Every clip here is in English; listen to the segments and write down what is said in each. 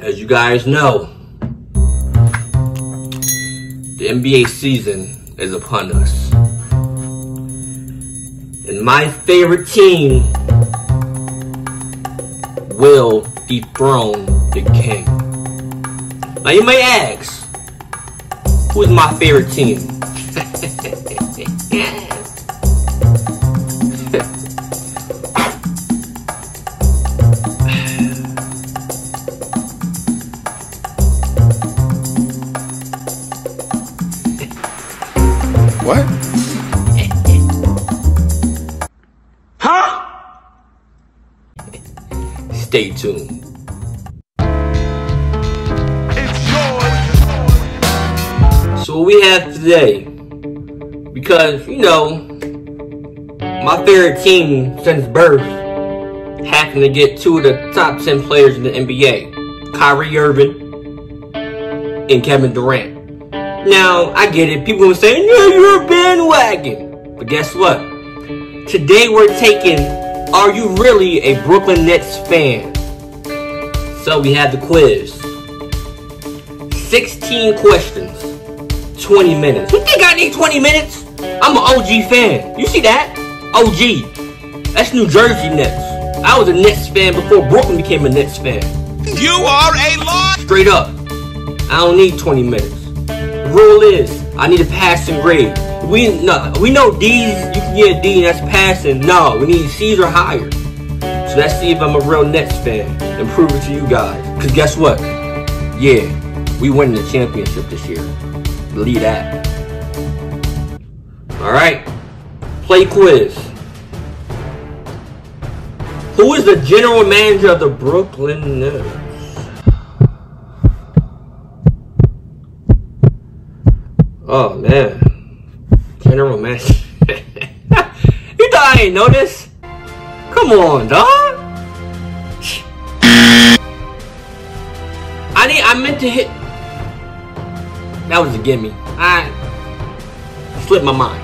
As you guys know, the NBA season is upon us. And my favorite team will dethrone the king. Now you may ask, who's my favorite team? What? Huh? Stay tuned. What we have today, because you know, my favorite team since birth happened to get two of the top 10 players in the NBA, Kyrie Irving and Kevin Durant. Now, I get it. People are saying, yeah, you're a bandwagon. But guess what? Today we're taking, are you really a Brooklyn Nets fan? So we have the quiz. 16 questions, 20 minutes. You think I need 20 minutes? I'm an OG fan. You see that? OG. That's New Jersey Nets. I was a Nets fan before Brooklyn became a Nets fan. You are a liar! Straight up. I don't need 20 minutes. The rule is, I need a passing grade. We no, we know D's, you can get a D and that's passing. No, we need C's or higher. So let's see if I'm a real Nets fan and prove it to you guys. Cause guess what? Yeah, we winning the championship this year. Believe that. Alright. Play quiz. Who is the general manager of the Brooklyn Nets? Oh man. General manager. you thought I ain't notice? Come on, dog. I need I meant to hit That was a gimme. I slipped my mind.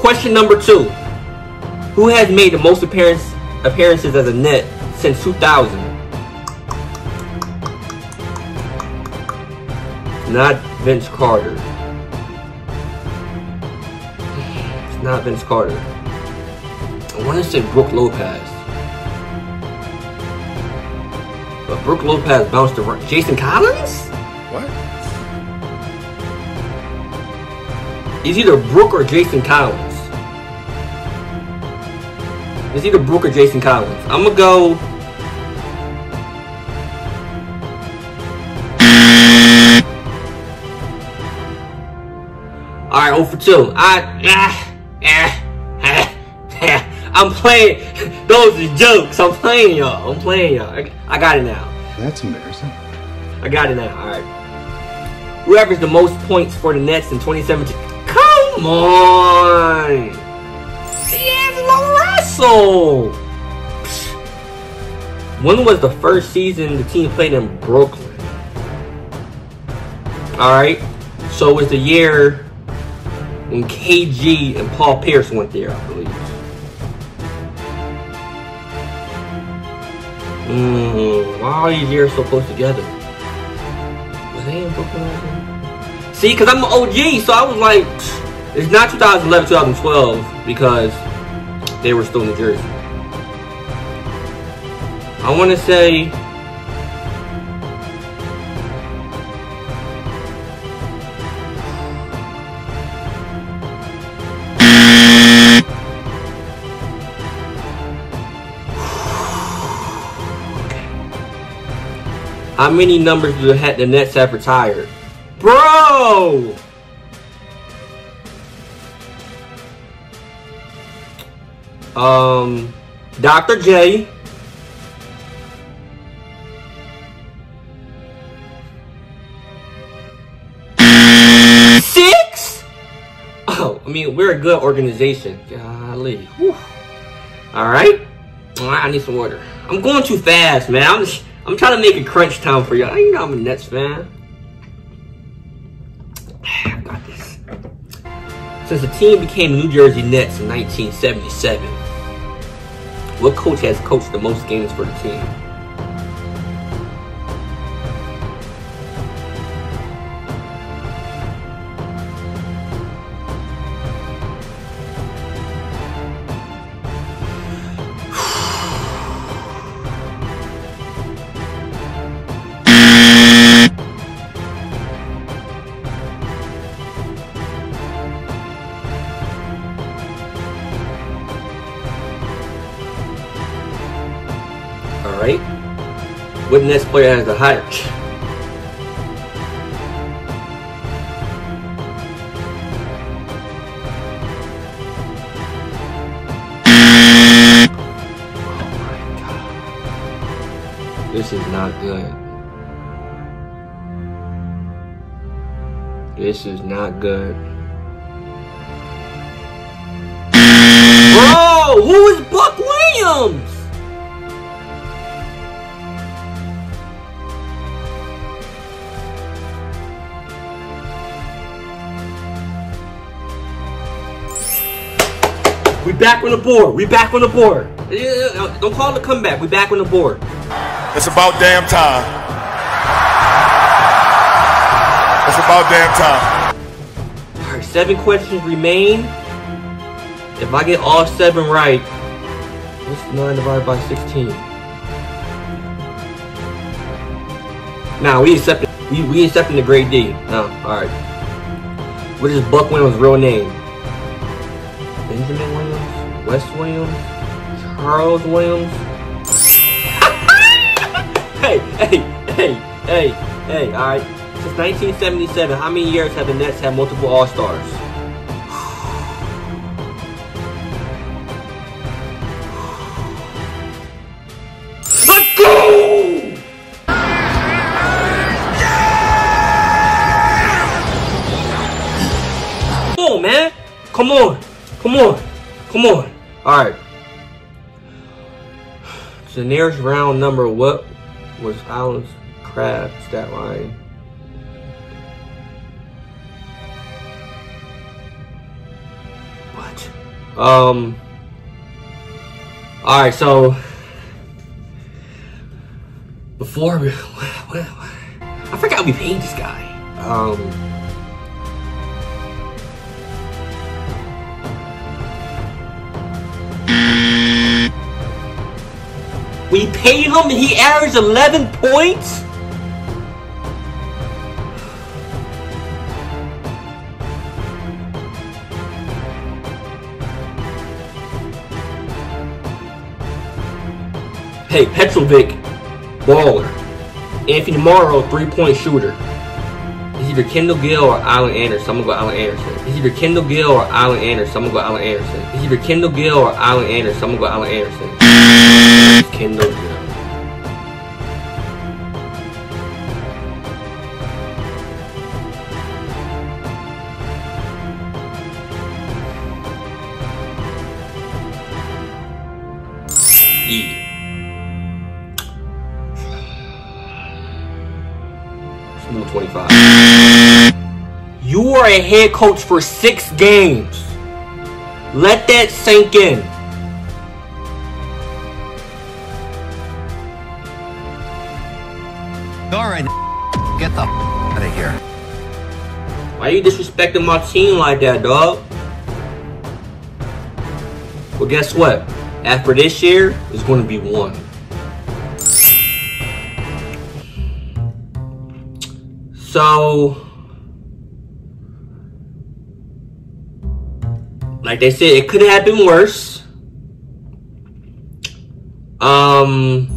Question number two. Who has made the most appearance appearances as a net since 2000? Not Vince Carter. It's not Vince Carter. I want to say Brook Lopez. But Brook Lopez bounced around. Jason Collins? What? He's either Brook or Jason Collins. It's either Brook or Jason Collins. I'm gonna go. Alright, 0 for 2. I. Ah, ah, ah. I'm playing. Those are jokes. I'm playing y'all. I'm playing y'all. I, I got it now. That's embarrassing. I got it now. Alright. Who averaged the most points for the Nets in 2017? Come on! D'Angelo Russell! When was the first season the team played in Brooklyn? Alright. So it was the year when KG and Paul Pierce went there, I believe. Mm, why are these years so close together? Was they in Brooklyn? See, because I'm an OG, so I was like, it's not 2011, 2012, because they were still in New Jersey. I want to say How many numbers do the, the Nets have retired? Bro! Um, Dr. J. Six? Oh, I mean, we're a good organization. Golly. Whew. All right. All right, I need some water. I'm going too fast, man. I'm just, I'm trying to make a crunch time for y'all. You know I'm a Nets fan. I got this. Since the team became New Jersey Nets in 1977, what coach has coached the most games for the team? What Nets player has the highest? Oh this is not good. This is not good. Bro, who is Buck Williams? We back on the board. We back on the board. Yeah, Don't call it a comeback. We back on the board. It's about damn time. It's about damn time. All right, seven questions remain. If I get all seven right, what's nine divided by sixteen? Now we accept we we accepting the grade D. No, all right. What is Buck Williams' real name? Benjamin Williams, Wes Williams, Charles Williams. hey, hey, hey, hey, hey, all right. Since 1977, how many years have the Nets had multiple All Stars? Let's go! Come on, man. Come on. Come on. Come on. Alright. The nearest round number, what was Allen Crabbe's stat line? What? Um. Alright, so. Before we. I forgot we paid this guy. Um. Him and he averaged 11 points? Hey, Petrovic, baller. Anthony Morrow, three-point shooter. It's either Kendall Gill or Allen Anderson. I'm gonna go Allen Anderson. It's either Kendall Gill or Allen Anderson. I'm gonna go Allen Anderson. It's either Kendall Gill or Allen Anderson. I'm gonna go Allen Anderson. Kendall Gill. 25. You are a head coach for six games. Let that sink in. Alright, get the out of here. Why are you disrespecting my team like that, dog? Well, guess what? After this year, it's going to be one. So, like they said, it could have been worse. Um,